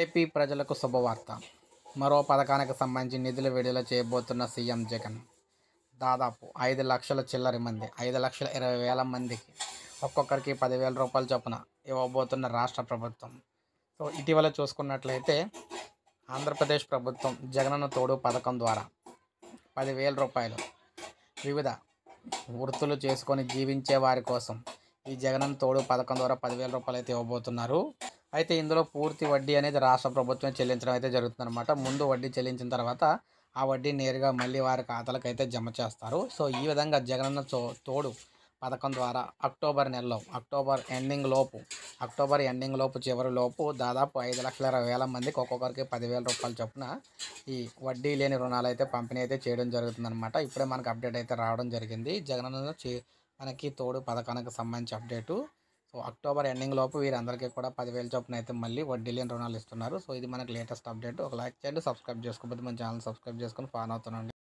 AP ప్రజలకు శుభవార్త. మరో పథకానికి సంబంధించి నిధులు విడుదల చేయబోతున్న సీఎం జగన్. దాదాపు ఐదు లక్షల చిల్లరి మంది ఐదు లక్షల ఇరవై వేల మందికి ఒక్కొక్కరికి పదివేల రూపాయల చొప్పున ఇవ్వబోతున్న రాష్ట్ర ప్రభుత్వం. సో ఇటీవల చూసుకున్నట్లయితే ఆంధ్రప్రదేశ్ ప్రభుత్వం జగనన్న తోడు పథకం ద్వారా పదివేల రూపాయలు వివిధ వృత్తులు చేసుకొని జీవించే వారి కోసం ఈ జగనన్న తోడు పథకం ద్వారా పదివేల రూపాయలు అయితే ఇవ్వబోతున్నారు. అయితే ఇందులో పూర్తి వడ్డీ అనేది రాష్ట్ర ప్రభుత్వం చెల్లించడం అయితే జరుగుతుందన్నమాట. ముందు వడ్డీ చెల్లించిన తర్వాత ఆ వడ్డీ నేరుగా మళ్ళీ వారి ఖాతాలకు అయితే జమ చేస్తారు. సో ఈ విధంగా జగనన్న తో తోడు పథకం ద్వారా అక్టోబర్ నెలలో అక్టోబర్ ఎండింగ్ లోపు అక్టోబర్ ఎండింగ్ లోపు చివరి లోపు దాదాపు ఐదు లక్షల ఇరవై వేల మందికి ఒక్కొక్కరికి పదివేల రూపాయల చొప్పున ఈ వడ్డీ లేని రుణాలు అయితే పంపిణీ అయితే చేయడం జరుగుతుందన్నమాట. ఇప్పుడే మనకు అప్డేట్ అయితే రావడం జరిగింది. జగనన్న చే- మనకి తోడు పథకానికి సంబంధించి అప్డేటు సో అక్టోబర్ ఎండింగ్ లోపు వీరందరికీ కూడా పదివేల చొప్పున అయితే మళ్ళీ వడ్డీ లేని రుణాలు ఇస్తున్నారు. సో ఇది మనకి లేటెస్ట్ అప్డేట్. ఒక లైక్ చేయండి సబ్స్క్రైబ్ చేసుకోకపోతే మన ఛానల్ సబ్స్క్రైబ్ చేసుకొని ఫాన్ అవుతున్నాండి